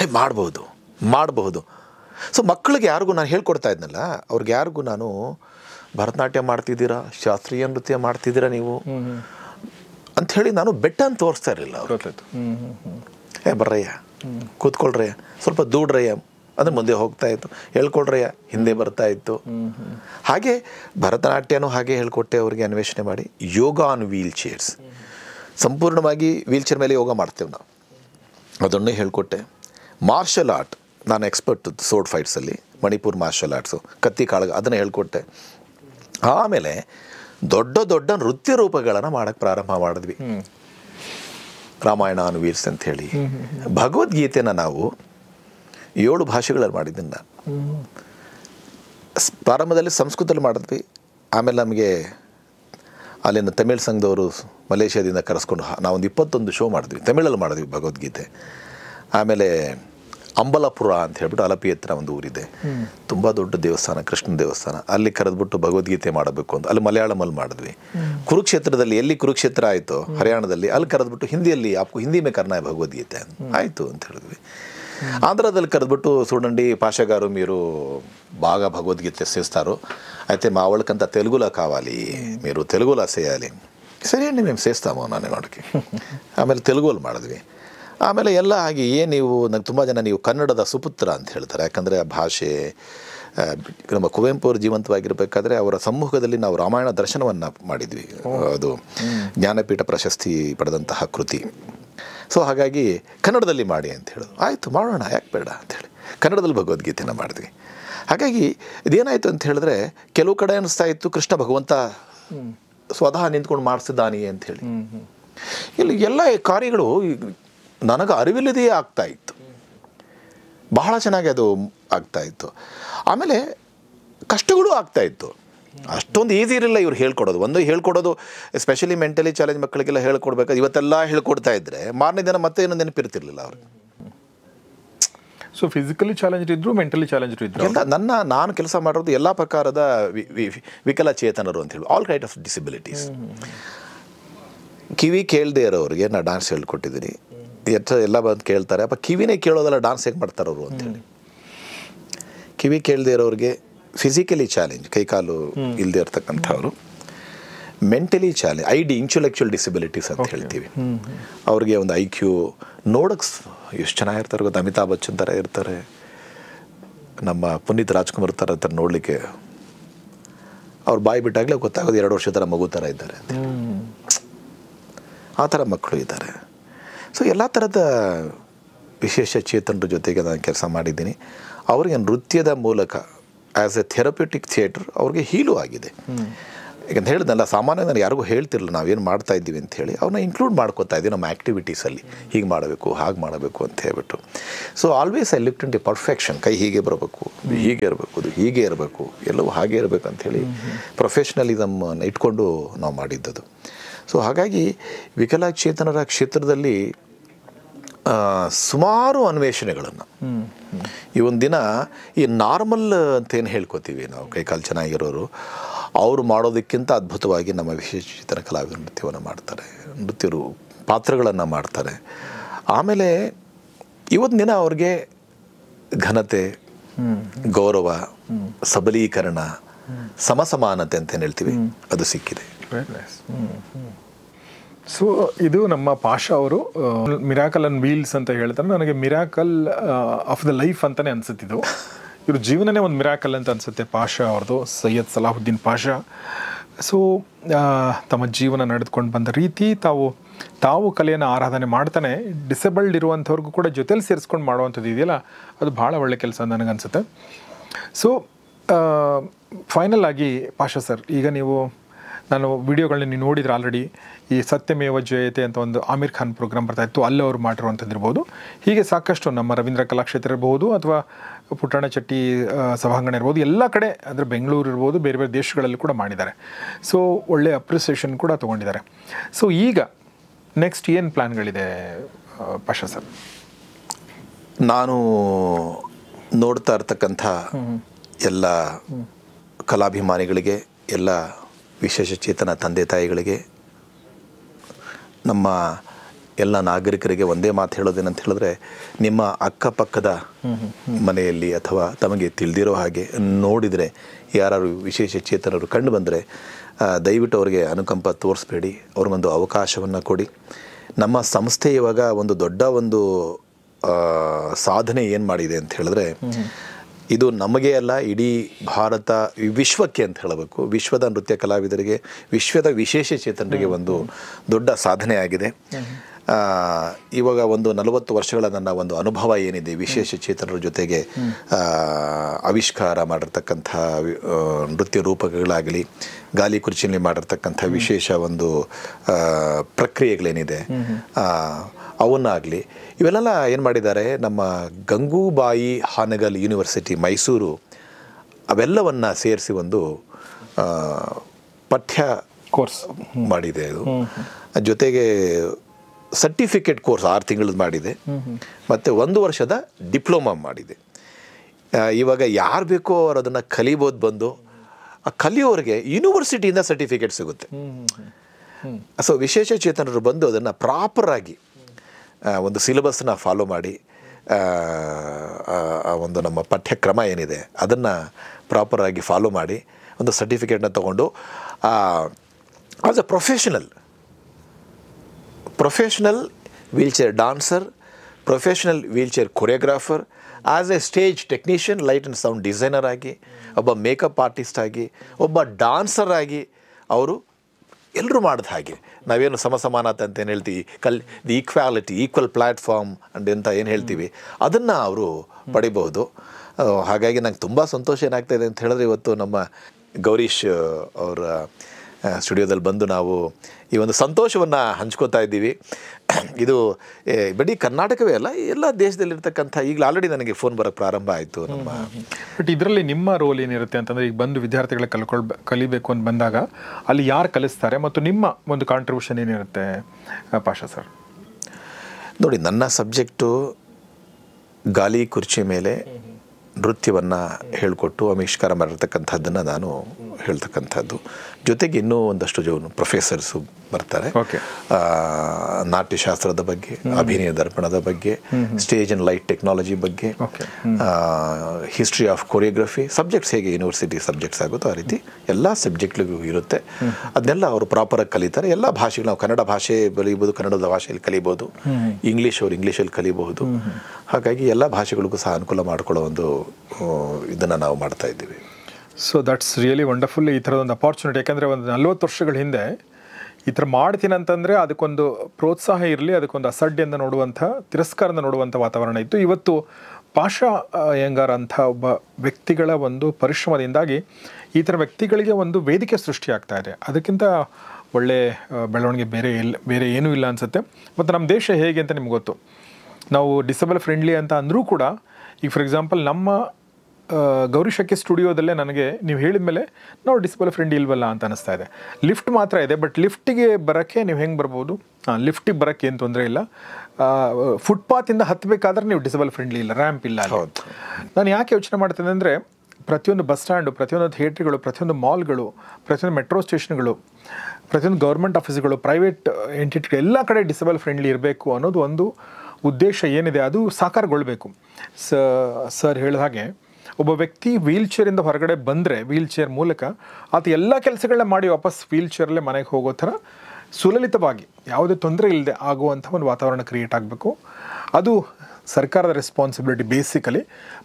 ಹೇ ಮಾಡಬಹುದು ಮಾಡಬಹುದು ಸೊ ಮಕ್ಕಳಿಗೆ ಯಾರಿಗೂ ನಾನು ಹೇಳ್ಕೊಡ್ತಾ ಇದ್ನಲ್ಲ ಅವ್ರಿಗೆ ಯಾರಿಗೂ ನಾನು ಭರತನಾಟ್ಯ ಮಾಡ್ತಿದ್ದೀರಾ ಶಾಸ್ತ್ರೀಯ ನೃತ್ಯ ಮಾಡ್ತಿದ್ದೀರಾ ನೀವು? ಅಂಥೇಳಿ ನಾನು ಬೆಟ್ಟ ಅಂತ ತೋರಿಸ್ತಾ ಇರಲಿಲ್ಲ ಏ ಬರ್ರಯ್ಯ ಕೂತ್ಕೊಳ್ರಯ್ಯ ಸ್ವಲ್ಪ ದೂಡ್ರಯ್ಯ ಅಂದರೆ ಮುಂದೆ ಹೋಗ್ತಾ ಇತ್ತು. ಹೇಳ್ಕೊಳ್ರಯ್ಯ ಹಿಂದೆ ಬರ್ತಾ ಇತ್ತು. ಹಾಗೆ ಭರತನಾಟ್ಯನೂ ಹಾಗೆ ಹೇಳ್ಕೊಟ್ಟೆ ಅವರಿಗೆ ಅನ್ವೇಷಣೆ ಮಾಡಿ ಯೋಗ ಆನ್ ವೀಲ್ ಚೇರ್ಸ್. ಸಂಪೂರ್ಣವಾಗಿ ವೀಲ್ ಚೇರ್ ಮೇಲೆ ಯೋಗ ಮಾಡ್ತೇವೆ ನಾವು. ಅದನ್ನೇ ಹೇಳ್ಕೊಟ್ಟೆ. ಮಾರ್ಷಲ್ ಆರ್ಟ್ ನಾನು ಎಕ್ಸ್ಪರ್ಟ್ ಸೋಡ್ ಫೈಟ್ಸಲ್ಲಿ ಮಣಿಪುರ್ ಮಾರ್ಷಲ್ ಆರ್ಟ್ಸು ಕತ್ತಿ ಕಾಳಗ ಅದನ್ನು ಹೇಳ್ಕೊಟ್ಟೆ. ಆಮೇಲೆ ದೊಡ್ಡ ದೊಡ್ಡ ನೃತ್ಯ ರೂಪಗಳನ್ನು ಮಾಡೋಕ್ಕೆ ಪ್ರಾರಂಭ ಮಾಡಿದ್ವಿ. ರಾಮಾಯಣ ವೀರ್ಸ್ ಅಂತ ಹೇಳಿ. ಭಗವದ್ಗೀತೆನ ನಾವು ಏಳು ಭಾಷೆಗಳಲ್ಲಿ ಮಾಡಿದ್ದನ್ನು. ಪ್ರಾರಂಭದಲ್ಲಿ ಸಂಸ್ಕೃತದಲ್ಲಿ ಮಾಡಿದ್ವಿ. ಆಮೇಲೆ ನಮಗೆ ಅಲ್ಲಿನ ತಮಿಳ್ ಸಂಘದವರು ಮಲೇಷ್ಯಾದಿಂದ ಕರೆಸ್ಕೊಂಡು ನಾವೊಂದು ಇಪ್ಪತ್ತೊಂದು ಶೋ ಮಾಡಿದ್ವಿ. ತಮಿಳಲ್ಲಿ ಮಾಡಿದ್ವಿ ಭಗವದ್ಗೀತೆ. ಆಮೇಲೆ ಅಂಬಲಪುರ ಅಂತ ಹೇಳ್ಬಿಟ್ಟು ಅಲಪಿ ಹತ್ರ ಒಂದು ಊರಿದೆ. ತುಂಬ ದೊಡ್ಡ ದೇವಸ್ಥಾನ ಕೃಷ್ಣ ದೇವಸ್ಥಾನ. ಅಲ್ಲಿ ಕರೆದ್ಬಿಟ್ಟು ಭಗವದ್ಗೀತೆ ಮಾಡಬೇಕು ಅಂತ. ಅಲ್ಲಿ ಮಲಯಾಳಮಲ್ಲಿ ಮಾಡಿದ್ವಿ. ಕುರುಕ್ಷೇತ್ರದಲ್ಲಿ ಎಲ್ಲಿ ಕುರುಕ್ಷೇತ್ರ ಆಯಿತು ಹರಿಯಾಣದಲ್ಲಿ ಅಲ್ಲಿ ಕರೆದ್ಬಿಟ್ಟು ಹಿಂದಿಯಲ್ಲಿ ಆಪ್ಕು ಹಿಂದಿ ಮೇ ಕರ್ನಾಯ ಭಗವದ್ಗೀತೆ ಆಯಿತು ಅಂತ ಹೇಳಿದ್ವಿ. ಆಂಧ್ರದಲ್ಲಿ ಕರೆದ್ಬಿಟ್ಟು ಸೂಡಂಡಿ ಪಾಷಗಾರು ಮೀರು ಭಾಗ ಭಗವದ್ಗೀತೆ ಸೇರಿಸ್ತಾರೋ ಅಯ್ತೆ ಮಾವಳಕ್ಕಂತ ತೆಲುಗುಲ ಕಾವಾಲಿ కావాలి ತೆಲುಗುಲ ಸೇಯಾಲಿ. ಸರಿ సరే ಮೇಮ್ మేము ನಾನೇ నాన్న వాడికి ಆಮೇಲೆ తెలుగులో ಮಾಡಿದ್ವಿ. ಆಮೇಲೆ ಎಲ್ಲ ಆಗಿ ಏನು ನೀವು ನಂಗೆ ತುಂಬ ಜನ ನೀವು ಕನ್ನಡದ ಸುಪುತ್ರ ಅಂತ ಹೇಳ್ತಾರೆ. ಯಾಕಂದರೆ ಆ ಭಾಷೆ ನಮ್ಮ ಕುವೆಂಪು ಅವರು ಜೀವಂತವಾಗಿರಬೇಕಾದ್ರೆ ಅವರ ಸಮ್ಮುಖದಲ್ಲಿ ನಾವು ರಾಮಾಯಣ ದರ್ಶನವನ್ನು ಮಾಡಿದ್ವಿ. ಅದು ಜ್ಞಾನಪೀಠ ಪ್ರಶಸ್ತಿ ಪಡೆದಂತಹ ಕೃತಿ. ಸೊ ಹಾಗಾಗಿ ಕನ್ನಡದಲ್ಲಿ ಮಾಡಿ ಅಂತ ಹೇಳೋದು ಆಯಿತು ಮಾಡೋಣ ಯಾಕೆ ಬೇಡ ಅಂಥೇಳಿ ಕನ್ನಡದಲ್ಲಿ ಭಗವದ್ಗೀತೆನ ಮಾಡಿದ್ವಿ. ಹಾಗಾಗಿ ಇದೇನಾಯಿತು ಅಂತ ಹೇಳಿದ್ರೆ ಕೆಲವು ಕಡೆ ಅನಿಸ್ತಾ ಇತ್ತು ಕೃಷ್ಣ ಭಗವಂತ ಸ್ವತಃ ನಿಂತ್ಕೊಂಡು ಮಾಡಿಸಿದ್ದಾನೆ ಅಂತ ಹೇಳಿ. ಇಲ್ಲಿ ಎಲ್ಲ ಕಾರ್ಯಗಳು ನನಗೆ ಅರಿವಿಲ್ಲದೆಯೇ ಆಗ್ತಾ ಇತ್ತು. ಬಹಳ ಚೆನ್ನಾಗಿ ಅದು ಆಗ್ತಾ ಇತ್ತು. ಆಮೇಲೆ ಕಷ್ಟಗಳು ಆಗ್ತಾ ಇತ್ತು. ಅಷ್ಟೊಂದು ಈಸಿ ಇರಲಿಲ್ಲ ಇವ್ರು ಹೇಳ್ಕೊಡೋದು. ಒಂದು ಹೇಳ್ಕೊಡೋದು ಎಸ್ಪೆಷಲಿ ಮೆಂಟಲಿ ಚಾಲೆಂಜ್ ಮಕ್ಕಳಿಗೆಲ್ಲ ಹೇಳ್ಕೊಡ್ಬೇಕು ಇವತ್ತೆಲ್ಲ ಹೇಳ್ಕೊಡ್ತಾ ಇದ್ರೆ ಮಾರನೇ ದಿನ ಮತ್ತೆ ಏನೋ ನೆನಪಿರ್ತಿರ್ಲಿಲ್ಲ ಅವ್ರಿಗೆ ಸೊ ಫಿಸಿಕಲಿ ಚಾಲೆಂಜ್ ಇದ್ರು ಮೆಂಟಲಿ ಚಾಲೆಂಜ್ ಇದ್ರು ಎಲ್ಲ ನನ್ನ ನಾನು ಕೆಲಸ ಮಾಡಿರೋದು ಎಲ್ಲ ಪ್ರಕಾರದ ವಿಕಲಚೇತನರು ಅಂತ ಹೇಳಿ ಆಲ್ ಕೈಟ್ ಆಫ್ ಡಿಸಿಬಿಲಿಟೀಸ್ ಕಿವಿ ಕೇಳದೆ ಇರೋರಿಗೆ ನಾನು ಡಾನ್ಸ್ ಹೇಳ್ಕೊಟ್ಟಿದ್ದೀನಿ. ಎಷ್ಟು ಎಲ್ಲ ಬಂದು ಕೇಳ್ತಾರೆ. ಅಪ್ಪ ಕಿವಿನೇ ಕೇಳೋದಲ್ಲ ಡಾನ್ಸ್ ಹೇಗೆ ಮಾಡ್ತಾರೆ ಅವರು ಅಂತೇಳಿ ಕಿವಿ ಕೇಳದೆ ಇರೋರಿಗೆ ಫಿಸಿಕಲಿ ಚಾಲೆಂಜ್ ಕೈಕಾಲು ಇಲ್ಲದೆ ಇರ್ತಕ್ಕಂಥವ್ರು. Mentally challenge I D intellectual disabilities ಅಂತ ಹೇಳ್ತೀವಿ. ಅವ್ರಿಗೆ ಒಂದು ಐ ಕ್ಯೂ ನೋಡಕ್ಸ್ ಎಷ್ಟು ಚೆನ್ನಾಗಿರ್ತಾರೆ ಗೊತ್ತಾ? ಅಮಿತಾಬ್ ಬಚ್ಚನ್ ಥರ ಇರ್ತಾರೆ. ನಮ್ಮ ಪುನೀತ್ ರಾಜ್ಕುಮಾರ್ ಥರ ಥರ ನೋಡಲಿಕ್ಕೆ. ಅವ್ರು ಬಾಯಿ ಬಿಟ್ಟಾಗಲೇ ಗೊತ್ತಾಗೋದು ಎರಡು ವರ್ಷ ಥರ ಮಗು ಥರ ಇದ್ದಾರೆ ಆ ಥರ ಮಕ್ಕಳು ಇದ್ದಾರೆ. ಸೊ ಎಲ್ಲ ಥರದ ವಿಶೇಷ ಚೇತನರ ಜೊತೆಗೆ ನಾನು ಕೆಲಸ ಮಾಡಿದ್ದೀನಿ. ಅವರಿಗೆ ನೃತ್ಯದ ಮೂಲಕ ಆ್ಯಸ್ ಎ ಥೆರಪ್ಯೂಟಿಕ್ ಥಿಯೇಟರ್ ಅವ್ರಿಗೆ ಹೀಲು ಆಗಿದೆ. ಯಾಕಂತ ಹೇಳಿದ್ನಲ್ಲ ಸಾಮಾನ್ಯ ನಾನು ಯಾರಿಗೂ ಹೇಳ್ತಿರಲಿಲ್ಲ ನಾವೇನು ಮಾಡ್ತಾ ಇದ್ದೀವಿ ಅಂತ ಹೇಳಿ. ಅವ್ರನ್ನ ಇನ್ಕ್ಲೂಡ್ ಮಾಡ್ಕೋತಾ ಇದ್ದೀವಿ ನಮ್ಮ ಆ್ಯಕ್ಟಿವಿಟೀಸಲ್ಲಿ ಹೀಗೆ ಮಾಡಬೇಕು, ಹಾಗೆ ಮಾಡಬೇಕು ಅಂತ ಹೇಳ್ಬಿಟ್ಟು. So always I lift in the perfection ಕೈ ಹೀಗೆ ಬರಬೇಕು ಹೀಗೆ ಇರಬೇಕು ಅದು ಹೀಗೆ ಇರಬೇಕು, ಎಲ್ಲವೂ ಹಾಗೆ ಇರಬೇಕು ಅಂಥೇಳಿ ಪ್ರೊಫೆಷ್ನಲಿಸಮ್ ಇಟ್ಕೊಂಡು ನಾವು ಮಾಡಿದ್ದದು. ಸೊ ಹಾಗಾಗಿ ವಿಕಲಚೇತನರ ಕ್ಷೇತ್ರದಲ್ಲಿ ಸುಮಾರು ಅನ್ವೇಷಣೆಗಳನ್ನು. ಈ ಒಂದು ದಿನ ಈ ನಾರ್ಮಲ್ ಅಂತೇನು ಹೇಳ್ಕೊತೀವಿ ನಾವು, ಕೈಕಾಲು ಚೆನ್ನಾಗಿರೋರು, ಅವರು ಮಾಡೋದಕ್ಕಿಂತ ಅದ್ಭುತವಾಗಿ ನಮ್ಮ ವಿಶೇಷಚೇತನ ಕಲಾವಿದರು ನೃತ್ಯವನ್ನು ಮಾಡ್ತಾರೆ, ನೃತ್ಯರು ಪಾತ್ರಗಳನ್ನು ಮಾಡ್ತಾರೆ. ಆಮೇಲೆ ಇವತ್ತು ದಿನ ಅವ್ರಿಗೆ ಘನತೆ, ಗೌರವ, ಸಬಲೀಕರಣ, ಸಮಸಮಾನತೆ ಅಂತ ಏನು ಹೇಳ್ತೀವಿ, ಅದು ಸಿಕ್ಕಿದೆ. ಸೊ ಇದು ನಮ್ಮ ಪಾಷಾ ಅವರು ಮಿರಾಕಲ್ ಅಂಡ್ ವೀಲ್ಸ್ ಅಂತ ಹೇಳ್ತಾರೆ. ನನಗೆ ಮಿರಾಕಲ್ ಆಫ್ ದ ಲೈಫ್ ಅಂತಾನೆ ಇದು ಇವ್ರ ಜೀವನನೇ ಒಂದು ಮಿರಾಕಲ್ ಅಂತ ಅನಿಸುತ್ತೆ ಪಾಷಾ ಅವ್ರದ್ದು, ಸೈಯದ್ ಸಲಾಹುದ್ದೀನ್ ಪಾಷಾ. ಸೊ ತಮ್ಮ ಜೀವನ ನಡೆದುಕೊಂಡು ಬಂದ ರೀತಿ ತಾವು ತಾವು ಕಲೆಯನ್ನು ಆರಾಧನೆ ಮಾಡ್ತಾನೆ. ಡಿಸೇಬಲ್ಡ್ ಇರುವಂಥವ್ರಿಗೂ ಕೂಡ ಜೊತೆಲಿ ಸೇರಿಸ್ಕೊಂಡು ಮಾಡುವಂಥದ್ದು ಇದೆಯಲ್ಲ, ಅದು ಭಾಳ ಒಳ್ಳೆ ಕೆಲಸ ನನಗನ್ಸುತ್ತೆ ಸೊ ಫೈನಲ್ ಆಗಿ ಪಾಷ ಸರ್, ಈಗ ನೀವು ನಾನು ವಿಡಿಯೋಗಳನ್ನ ನೀವು ನೋಡಿದ್ರೆ ಆಲ್ರೆಡಿ ಈ ಸತ್ಯಮೇವ ಜಯತೆ ಅಂತ ಒಂದು ಆಮಿರ್ ಖಾನ್ ಪ್ರೋಗ್ರಾಮ್ ಬರ್ತಾ ಇತ್ತು ಅಲ್ಲಿ ಅವರು ಮಾಡಿರುವಂಥದ್ದು ಇರ್ಬೋದು ಹೀಗೆ ಸಾಕಷ್ಟು ನಮ್ಮ ರವೀಂದ್ರ ಕಲಾಕ್ಷೇತ್ರ ಇರ್ಬೋದು ಅಥವಾ ಪುಟ್ಟಣ ಚಟ್ಟಿ ಸಭಾಂಗಣ ಇರ್ಬೋದು. ಎಲ್ಲ ಕಡೆ ಅಂದರೆ ಬೆಂಗಳೂರು ಇರ್ಬೋದು ಬೇರೆ ಬೇರೆ ದೇಶಗಳಲ್ಲಿ ಕೂಡ ಮಾಡಿದ್ದಾರೆ. ಸೊ ಒಳ್ಳೆ ಅಪ್ರಿಸಿಯೇಷನ್ ಕೂಡ ತೊಗೊಂಡಿದ್ದಾರೆ. ಸೊ ಈಗ ನೆಕ್ಸ್ಟ್ ಏನು ಪ್ಲ್ಯಾನ್ಗಳಿದೆ ಪಾಷಾ ಸರ್? ನಾನು ನೋಡ್ತಾ ಇರ್ತಕ್ಕಂಥ ಎಲ್ಲ ಕಲಾಭಿಮಾನಿಗಳಿಗೆ ಎಲ್ಲ ವಿಶೇಷ ಚೇತನ ತಂದೆ ತಾಯಿಗಳಿಗೆ, ನಮ್ಮ ಎಲ್ಲ ನಾಗರಿಕರಿಗೆ ಒಂದೇ ಮಾತು ಹೇಳೋದೇನಂತ ಹೇಳಿದ್ರೆ, ನಿಮ್ಮ ಅಕ್ಕಪಕ್ಕದ ಮನೆಯಲ್ಲಿ ಅಥವಾ ತಮಗೆ ತಿಳಿದಿರೋ ಹಾಗೆ ನೋಡಿದರೆ ಯಾರು ವಿಶೇಷ ಚೇತನರು ಕಂಡು ಬಂದರೆ ದಯವಿಟ್ಟು ಅವರಿಗೆ ಅನುಕಂಪ ತೋರಿಸ್ಬೇಡಿ. ಅವ್ರಿಗೊಂದು ಅವಕಾಶವನ್ನು ಕೊಡಿ. ನಮ್ಮ ಸಂಸ್ಥೆ ಇವಾಗ ಒಂದು ದೊಡ್ಡ ಒಂದು ಸಾಧನೆ ಏನು ಮಾಡಿದೆ ಅಂತ ಹೇಳಿದ್ರೆ ಇದು ನಮಗೆ ಅಲ್ಲ ಇಡೀ ಭಾರತ ವಿಶ್ವಕ್ಕೆ ಅಂತ ಹೇಳಬೇಕು. ವಿಶ್ವದ ನೃತ್ಯ ಕಲಾವಿದರಿಗೆ ವಿಶ್ವದ ವಿಶೇಷ ಚೇತನರಿಗೆ ಒಂದು ದೊಡ್ಡ ಸಾಧನೆ ಆಗಿದೆ. ಇವಾಗ ಒಂದು ನಲವತ್ತು ವರ್ಷಗಳ ನನ್ನ ಒಂದು ಅನುಭವ ಏನಿದೆ ವಿಶೇಷ ಚೇತನರ ಜೊತೆಗೆ ಆವಿಷ್ಕಾರ ಮಾಡಿರ್ತಕ್ಕಂಥ ನೃತ್ಯ ರೂಪಕಗಳಾಗಲಿ ಗಾಲಿ ಕುರ್ಚಿನಲ್ಲಿ ಮಾಡಿರ್ತಕ್ಕಂಥ ವಿಶೇಷ ಒಂದು ಪ್ರಕ್ರಿಯೆಗಳೇನಿದೆ. ಅವನ್ನಾಗಲಿ ಇವೆಲ್ಲ ಏನು ಮಾಡಿದ್ದಾರೆ? ನಮ್ಮ ಗಂಗೂಬಾಯಿ ಹಾನಗಲ್ ಯೂನಿವರ್ಸಿಟಿ ಮೈಸೂರು ಅವೆಲ್ಲವನ್ನು ಸೇರಿಸಿ ಒಂದು ಪಠ್ಯ ಕೋರ್ಸ್. ಮಾಡಿದೆ ಅದು. ಜೊತೆಗೆ ಸರ್ಟಿಫಿಕೇಟ್ ಕೋರ್ಸ್ ಆರು ತಿಂಗಳದ್ದು ಮಾಡಿದೆ. ಮತ್ತು ಒಂದು ವರ್ಷದ ಡಿಪ್ಲೊಮಾ ಮಾಡಿದೆ. ಇವಾಗ ಯಾರು ಬೇಕೋ ಅವರು ಅದನ್ನು ಕಲಿಬೋದು ಬಂದು ಆ ಕಲಿಯೋರಿಗೆ ಯೂನಿವರ್ಸಿಟಿಯಿಂದ ಸರ್ಟಿಫಿಕೇಟ್ ಸಿಗುತ್ತೆ. ಸೊ ವಿಶೇಷ ಚೇತನರು ಬಂದು ಅದನ್ನು ಪ್ರಾಪರಾಗಿ ಒಂದು ಸಿಲೆಬಸ್ನ ಫಾಲೋ ಮಾಡಿ ಆ, ಒಂದು ನಮ್ಮ ಪಠ್ಯಕ್ರಮ ಏನಿದೆ ಅದನ್ನು ಪ್ರಾಪರಾಗಿ ಫಾಲೋ ಮಾಡಿ ಒಂದು ಸರ್ಟಿಫಿಕೇಟ್ನ ತಗೊಂಡು as a professional professional wheelchair dancer professional wheelchair choreographer as a stage technician light and sound designer ಆಗಿ ಒಬ್ಬ ಮೇಕಪ್ ಆರ್ಟಿಸ್ಟ್ ಆಗಿ ಒಬ್ಬ ಡಾನ್ಸರ್ ಆಗಿ ಅವರು ಎಲ್ಲರೂ ಮಾಡಿದ ಹಾಗೆ. ನಾವೇನು ಸಮಸಮಾನತೆ ಅಂತ ಏನು ಹೇಳ್ತೀವಿ? Call the equality equal platform and ಅಂತ ಏನು ಹೇಳ್ತೀವಿ? ಅದನ್ನು ಅವರು ಪಡಿಬಹುದು ಹಾಗಾಗಿ ನಂಗೆ ತುಂಬ ಸಂತೋಷ ಏನಾಗ್ತಾಯಿದೆ ಅಂತ ಹೇಳಿದ್ರೆ ಇವತ್ತು ನಮ್ಮ ಗೌರೀಶ್ ಅವರ ಸ್ಟುಡಿಯೋದಲ್ಲಿ ಬಂದು ನಾವು ಈ ಒಂದು ಸಂತೋಷವನ್ನು ಹಂಚ್ಕೋತಾ ಇದ್ದೀವಿ. ಇದು ಬರೀ ಕರ್ನಾಟಕವೇ ಅಲ್ಲ ಎಲ್ಲ ದೇಶದಲ್ಲಿರ್ತಕ್ಕಂಥ ಈಗಲೂ ಆಲ್ರೆಡಿ ನನಗೆ ಫೋನ್ ಬರೋಕ್ಕೆ ಪ್ರಾರಂಭ ಆಯಿತು ನಮ್ಮ ಬಟ್ ಇದರಲ್ಲಿ ನಿಮ್ಮ ರೋಲ್ ಏನಿರುತ್ತೆ ಅಂತಂದರೆ ಈಗ ಬಂದು ವಿದ್ಯಾರ್ಥಿಗಳ ಕಲ್ಕೊಳ್ ಕಲಿಬೇಕು ಅಂತ ಬಂದಾಗ ಅಲ್ಲಿ ಯಾರು ಕಲಿಸ್ತಾರೆ ಮತ್ತು ನಿಮ್ಮ ಒಂದು ಕಾಂಟ್ರಿಬ್ಯೂಷನ್ ಏನಿರುತ್ತೆ ಪಾಷಾ ಸರ್ ನೋಡಿ ನನ್ನ ಸಬ್ಜೆಕ್ಟು ಗಾಲಿ ಕುರ್ಚಿ ಮೇಲೆ ನೃತ್ಯವನ್ನು ಹೇಳಿಕೊಟ್ಟು ಆವಿಷ್ಕಾರ ಮಾಡಿರ್ತಕ್ಕಂಥದ್ದನ್ನು ನಾನು ಹೇಳ್ತಕ್ಕಂಥದ್ದು. ಜೊತೆಗೆ ಇನ್ನೂ ಒಂದಷ್ಟು ಜನ ಪ್ರೊಫೆಸರ್ಸು ಬರ್ತಾರೆ. ನಾಟ್ಯಶಾಸ್ತ್ರದ ಬಗ್ಗೆ ಅಭಿನಯ ದರ್ಪಣದ ಬಗ್ಗೆ ಸ್ಟೇಜ್ ಆ್ಯಂಡ್ ಲೈಟ್ ಟೆಕ್ನಾಲಜಿ ಬಗ್ಗೆ. ಹಿಸ್ಟ್ರಿ ಆಫ್ ಕೊರಿಯೋಗ್ರಫಿ ಸಬ್ಜೆಕ್ಟ್ಸ್ ಹೇಗೆ ಯೂನಿವರ್ಸಿಟಿ ಸಬ್ಜೆಕ್ಟ್ಸ್ ಆಗುತ್ತೋ ಆ ರೀತಿ ಎಲ್ಲ ಸಬ್ಜೆಕ್ಟ್ಗಳಿಗೂ ಇರುತ್ತೆ. ಅದನ್ನೆಲ್ಲ ಅವರು ಪ್ರಾಪರಾಗಿ ಕಲಿತಾರೆ. ಎಲ್ಲ ಭಾಷೆಗಳು ನಾವು ಕನ್ನಡ ಭಾಷೆ ಕಲಿಬೋದು ಕನ್ನಡದ ಭಾಷೆಯಲ್ಲಿ ಕಲಿಬೋದು ಇಂಗ್ಲೀಷ್ ಅವ್ರು ಇಂಗ್ಲೀಷಲ್ಲಿ ಕಲಿಬಹುದು ಹಾಗಾಗಿ ಎಲ್ಲ ಭಾಷೆಗಳಿಗೂ ಸಹ ಅನುಕೂಲ ಮಾಡಿಕೊಳ್ಳೋ ಒಂದು ಇದನ್ನು ನಾವು ಮಾಡ್ತಾ ಇದ್ದೀವಿ. ಸೊ ದಟ್ಸ್ ರಿಯಲಿ ವಂಡರ್ಫುಲ್ ಈ ಥರದ ಒಂದು ಅಪಾರ್ಚುನಿಟಿ ಯಾಕಂದರೆ ಒಂದು ನಲ್ವತ್ತು ವರ್ಷಗಳ ಹಿಂದೆ ಈ ಥರ ಮಾಡ್ತೀನಿ ಅಂತಂದರೆ ಅದಕ್ಕೊಂದು ಪ್ರೋತ್ಸಾಹ ಇರಲಿ, ಅದಕ್ಕೊಂದು ಅಸಡ್ಡೆಯಿಂದ ನೋಡುವಂಥ, ತಿರಸ್ಕಾರದಿಂದ ನೋಡುವಂಥ ವಾತಾವರಣ ಇತ್ತು. ಇವತ್ತು ಪಾಷಾ ಅಯ್ಯಂಗಾರ್ ಅಂಥ ಒಬ್ಬ ವ್ಯಕ್ತಿಗಳ ಒಂದು ಪರಿಶ್ರಮದಿಂದಾಗಿ ಈ ಥರ ವ್ಯಕ್ತಿಗಳಿಗೆ ಒಂದು ವೇದಿಕೆ ಸೃಷ್ಟಿಯಾಗ್ತಾ ಇದೆ. ಅದಕ್ಕಿಂತ ಒಳ್ಳೆ ಬೆಳವಣಿಗೆ ಬೇರೆ ಇಲ್ಲ ಬೇರೆ ಏನೂ ಇಲ್ಲ ಅನಿಸುತ್ತೆ. ಮತ್ತು ನಮ್ಮ ದೇಶ ಹೇಗೆ ಅಂತ ನಿಮ್ಗೆ ಗೊತ್ತು. ನಾವು ಡಿಸಬಲ್ ಫ್ರೆಂಡ್ಲಿ ಅಂತ ಅಂದರೂ ಕೂಡ ಈಗ ಫಾರ್ ಎಕ್ಸಾಂಪಲ್ ನಮ್ಮ ಗೌರಿಶಕ್ಕೆ ಗೌರಿ ಶಕ್ಕೆ ಸ್ಟುಡಿಯೋದಲ್ಲೇ ನನಗೆ ನೀವು ಹೇಳಿದ ಮೇಲೆ ನಾವು ಡಿಸಬಲ್ ಫ್ರೆಂಡ್ ಇಲ್ವಲ್ಲ ಅಂತ ಅನಿಸ್ತಾ ಇದೆ. ಲಿಫ್ಟ್ ಮಾತ್ರ ಇದೆ ಬಟ್ ಲಿಫ್ಟಿಗೆ ಬರೋಕ್ಕೆ ನೀವು ಹೆಂಗೆ ಬರ್ಬೋದು? ಹಾಂ ಲಿಫ್ಟಿಗೆ ಬರೋಕ್ಕೆ ಏನು ತೊಂದರೆ ಇಲ್ಲ. ಫುಟ್ಪಾತಿಂದ ಹತ್ತಬೇಕಾದ್ರೆ ನೀವು ಡಿಸಬಲ್ ಫ್ರೆಂಡ್ಲಿ ಇಲ್ಲ ರ್ಯಾಂಪ್ ಇಲ್ಲ. ನಾನು ಯಾಕೆ ಯೋಚನೆ ಮಾಡ್ತೇನೆ ಅಂದರೆ ಪ್ರತಿಯೊಂದು ಬಸ್ ಸ್ಟ್ಯಾಂಡು, ಪ್ರತಿಯೊಂದು ಥಿಯೇಟ್ರ್ಗಳು, ಪ್ರತಿಯೊಂದು ಮಾಲ್ಗಳು, ಪ್ರತಿಯೊಂದು ಮೆಟ್ರೋ ಸ್ಟೇಷನ್ಗಳು, ಪ್ರತಿಯೊಂದು ಗೌರ್ಮೆಂಟ್ ಆಫೀಸ್ಗಳು, ಪ್ರೈವೇಟ್ ಎಂಟಿಟಿಗಳು ಎಲ್ಲ ಕಡೆ ಡಿಸಬಲ್ ಫ್ರೆಂಡ್ಲಿ ಇರಬೇಕು ಅನ್ನೋದು ಒಂದು ಉದ್ದೇಶ ಏನಿದೆ ಅದು ಸಾಕಾರಗೊಳ್ಬೇಕು. ಸ, ಸರ್ ಹೇಳಿದ ಹಾಗೆ ಒಬ್ಬ ವ್ಯಕ್ತಿ ವೀಲ್ ಚೇರಿಂದ ಹೊರಗಡೆ ಬಂದರೆ ವೀಲ್ ಚೇರ್ ಮೂಲಕ ಆತ ಎಲ್ಲ ಕೆಲಸಗಳನ್ನ ಮಾಡಿ ವಾಪಸ್ ವೀಲ್ ಚೇರಲ್ಲೇ ಮನೆಗೆ ಹೋಗೋ ಥರ ಸುಲಲಿತವಾಗಿ, ಯಾವುದೇ ತೊಂದರೆ ಇಲ್ಲದೆ ಆಗುವಂಥ ಒಂದು ವಾತಾವರಣ ಕ್ರಿಯೇಟ್ ಆಗಬೇಕು. ಅದು ಸರ್ಕಾರದ ರೆಸ್ಪಾನ್ಸಿಬಿಲಿಟಿ ಬೇಸಿಕಲಿ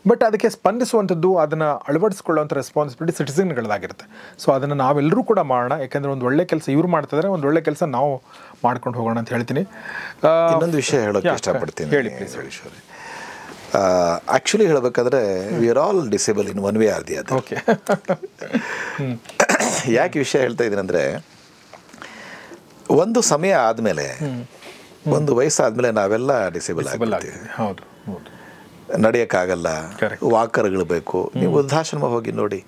ಬಟ್ ಅದಕ್ಕೆ ಸ್ಪಂದಿಸುವಂಥದ್ದು ಅದನ್ನು ಅಳವಡಿಸ್ಕೊಳ್ಳುವಂಥ ರೆಸ್ಪಾನ್ಸಿಬಿಲಿಟಿ ಸಿಟಿಸನ್ಗಳದಾಗಿರುತ್ತೆ ಸೊ ಅದನ್ನು ನಾವೆಲ್ಲರೂ ಕೂಡ ಮಾಡೋಣ ಯಾಕೆಂದರೆ ಒಂದು ಒಳ್ಳೆ ಕೆಲಸ ಇವ್ರು ಮಾಡ್ತಿದ್ರೆ ಒಂದು ಒಳ್ಳೆ ಕೆಲಸ ನಾವು ಮಾಡ್ಕೊಂಡು ಹೋಗೋಣ ಅಂತ ಹೇಳ್ತೀನಿ. ಇನ್ನೊಂದು ವಿಷಯ ಹೇಳೋಕೆ Yeah, ಇಷ್ಟಪಡ್ತೀನಿ ಹೇಳಿ. ಈಶ್ವರಿ ಆ್ಯಕ್ಚುಲಿ ಹೇಳಬೇಕಾದ್ರೆ we are all disable in one way or the ಅದು ಓಕೆ ಯಾಕೆ ವಿಷಯ ಹೇಳ್ತಾ ಇದ್ದೀನಿ ಅಂದರೆ ಒಂದು ಸಮಯ ಆದಮೇಲೆ ಒಂದು ವಯಸ್ಸಾದ್ಮೇಲೆ ನಾವೆಲ್ಲ ಡಿಸೇಬಲ್ ಆಗಿ ಆಗ್ತೀವಿ ಹೌದು ನಡೆಯೋಕ್ಕಾಗಲ್ಲ. ವಾಕರ್ಗಳು ಬೇಕು. ನೀವು ವೃದ್ಧಾಶ್ರಮ ಹೋಗಿ ನೋಡಿ.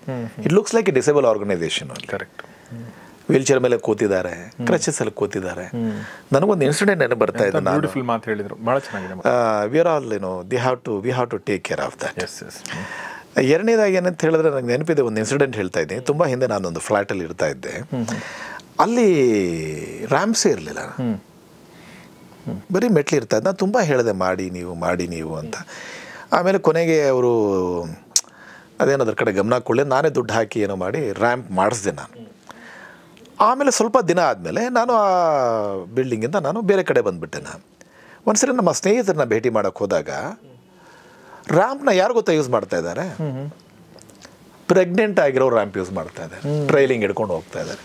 It looks like a disable organisation correct wheel chair ಮೇಲೆ ಕೂತಿದ್ದಾರೆ ಕ್ರಚಸ್ ಅಲ್ಲಿ ಕೂತಿದ್ದಾರೆ. ನನಗೊಂದು ಇನ್ಸಿಡೆಂಟ್ ನೆನಪು ಬರ್ತಾ ಇದೆ ನಾನು. ಮಾತು ಹೇಳಿದ್ರು. ಭಾಳ ಚೆನ್ನಾಗಿದೆ ವಿ ಆರ್ ಆಲ್ ಏನೋ the have to we have to take care of that ಎರಡನೇದಾಗಿ ಏನಂತ ಹೇಳಿದ್ರೆ ನನಗೆ ನೆನಪಿದೆ ಒಂದು ಇನ್ಸಿಡೆಂಟ್ ಹೇಳ್ತಾ ಇದ್ದೀನಿ. ತುಂಬ ಹಿಂದೆ ನಾನೊಂದು ಫ್ಲ್ಯಾಟಲ್ಲಿ ಇರ್ತಾ ಇದ್ದೆ. ಅಲ್ಲಿ ರ್ಯಾಂಪ್ಸೇ ಇರಲಿಲ್ಲ. ಬರೀ ಮೆಟ್ಲು ಇರ್ತಾ ಇದ್ದ. ನಾನು ತುಂಬ ಹೇಳಿದೆ ಮಾಡಿ ನೀವು ಮಾಡಿ ನೀವು ಅಂತ. ಆಮೇಲೆ ಕೊನೆಗೆ ಅವರು ಅದೇನೋ ಅದ್ರ ಕಡೆ ಗಮನ ಕೊಡಲಿ ನಾನೇ ದುಡ್ಡು ಹಾಕಿ ಏನೋ ಮಾಡಿ ರ್ಯಾಂಪ್ ಮಾಡಿಸ್ದೆ ನಾನು. ಆಮೇಲೆ ಸ್ವಲ್ಪ ದಿನ ಆದಮೇಲೆ ನಾನು ಆ ಬಿಲ್ಡಿಂಗಿಂದ ನಾನು ಬೇರೆ ಕಡೆ ಬಂದುಬಿಟ್ಟೆ ನಾನು. ಒಂದ್ಸರಿ ನಮ್ಮ ಸ್ನೇಹಿತರನ್ನ ಭೇಟಿ ಮಾಡೋಕ್ಕೆ ಹೋದಾಗ ರ್ಯಾಂಪ್ನ ಯಾರು ಗೊತ್ತಾ ಯೂಸ್ ಮಾಡ್ತಾ ಇದ್ದಾರೆ? ಪ್ರೆಗ್ನೆಂಟ್ ಆಗಿರೋ ರ್ಯಾಂಪ್ ಯೂಸ್ ಮಾಡ್ತಾ ಇದ್ದಾರೆ. ಟ್ರೈಲಿಂಗ್ ಹಿಡ್ಕೊಂಡು ಹೋಗ್ತಾ ಇದ್ದಾರೆ.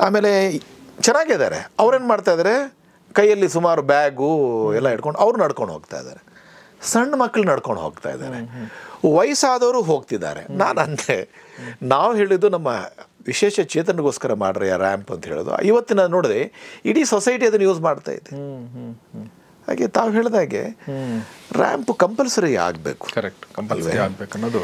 ಆಮೇಲೆ ಚೆನ್ನಾಗಿದ್ದಾರೆ. ಅವ್ರೇನು ಮಾಡ್ತಾ ಇದ್ದಾರೆ? ಕೈಯಲ್ಲಿ ಸುಮಾರು ಬ್ಯಾಗು ಎಲ್ಲ ಹಿಡ್ಕೊಂಡು ಅವ್ರು ನಡ್ಕೊಂಡು ಹೋಗ್ತಾ ಇದ್ದಾರೆ. ಸಣ್ಣ ಮಕ್ಕಳು ನಡ್ಕೊಂಡು ಹೋಗ್ತಾ ಇದ್ದಾರೆ. ವಯಸ್ಸಾದವರು ಹೋಗ್ತಿದ್ದಾರೆ. ನಾನು ಅಂದೆ ನಾವು ಹೇಳಿದ್ದು ನಮ್ಮ ವಿಶೇಷ ಚೇತನಗೋಸ್ಕರ ಮಾಡ್ರಿ ಆ ರ್ಯಾಂಪ್ ಅಂತ ಹೇಳೋದು. ಇವತ್ತಿನ ನೋಡಿದೆ ಇಡೀ ಸೊಸೈಟಿ ಅದನ್ನು ಯೂಸ್ ಮಾಡ್ತಾ ಇದೆ. ಹಾಗೆ ತಾವು ಹೇಳಿದಾಗೆ ರ್ಯಾಂಪ್ ಕಂಪಲ್ಸರಿ ಆಗಬೇಕು. ಕರೆಕ್ಟ್ ಕಂಪಲ್ಸರಿ ಆಗಬೇಕು ಅನ್ನೋದು.